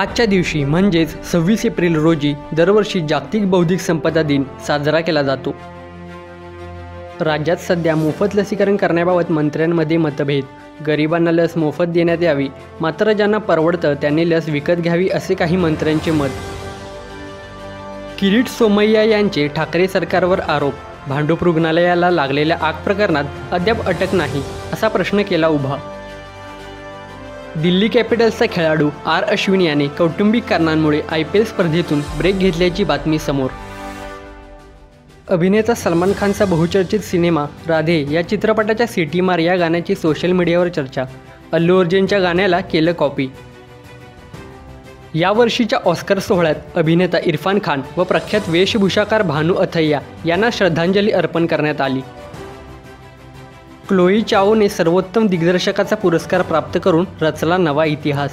आजच्या दिवशी म्हणजेच सव्वीस एप्रिल रोजी दरवर्षी जागतिक बौद्धिक संपदा दिन साजरा केला जातो. राज्यात सध्या मोफत लसीकरण करण्याबाबत मंत्र्यांमध्ये मतभेद. गरिबांना लस मोफत देण्यात यावी मात्र ज्यांना परवडतं त्यांनी लस विकत घ्यावी असे काही मंत्र्यांचे मत. किरीट सोमय्या यांचे ठाकरे सरकारवर आरोप भांडूप रुग्णालयाला लागलेल्या आग प्रकरणात अद्याप अटक नाही असा प्रश्न केला उभा दिल्ली कॅपिटल्सचा खेळाडू आर अश्विन याने कौटुंबिक कारणांमुळे आय पी एल स्पर्धेतून ब्रेक घेतल्याची बातमी समोर. अभिनेता सलमान खानचा बहुचर्चित सिनेमा राधे या चित्रपटाच्या सिटी मार या गाण्याची सोशल मीडियावर चर्चा. अल्लू अर्जुनच्या गाण्याला केलं कॉपी. यावर्षीच्या ऑस्कर सोहळ्यात अभिनेता इरफान खान व प्रख्यात वेशभूषाकार भानू अथय्या यांना श्रद्धांजली अर्पण करण्यात आली. क्लोई चाओने सर्वोत्तम दिग्दर्शकाचा पुरस्कार प्राप्त करून रचला नवा इतिहास.